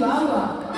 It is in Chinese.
Chihuahua. Chihuahua.